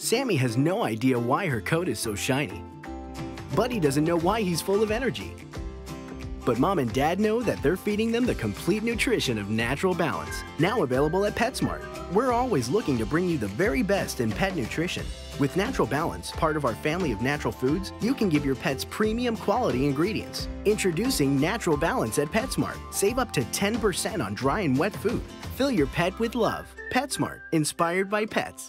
Sammy has no idea why her coat is so shiny. Buddy doesn't know why he's full of energy. But mom and dad know that they're feeding them the complete nutrition of natural balance, now available at PetSmart. We're always looking to bring you the very best in pet nutrition. With Natural Balance, part of our family of natural foods, you can give your pets premium quality ingredients. Introducing Natural Balance at PetSmart. Save up to 10% on dry and wet food. Fill your pet with love. PetSmart, inspired by pets.